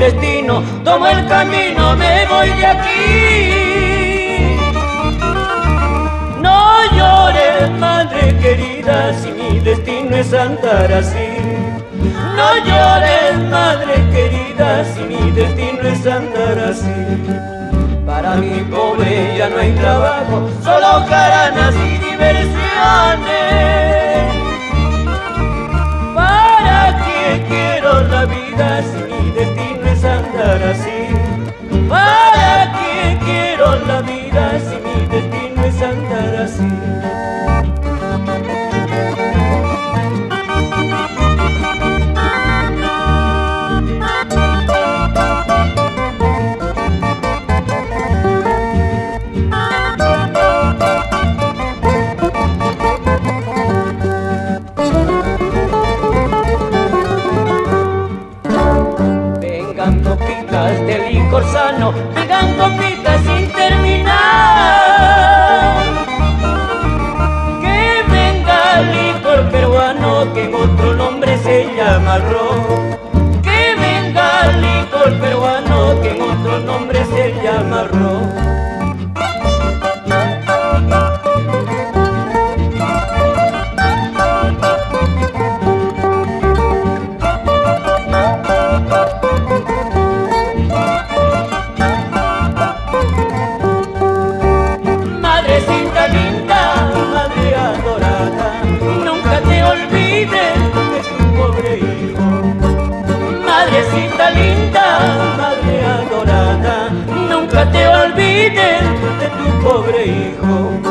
destino, tomo el camino, me voy de aquí. No llores, madre querida, si mi destino es andar así. No llores, madre querida, si mi destino es andar así. Para mi pobre ya no hay trabajo, solo caranas y diversiones. Andar así? Vengan copitas de licor sano, vengan copitas sin que en otro nombre se llama ron. Que venga el licor linda, madre adorada, nunca te olvides de tu pobre hijo.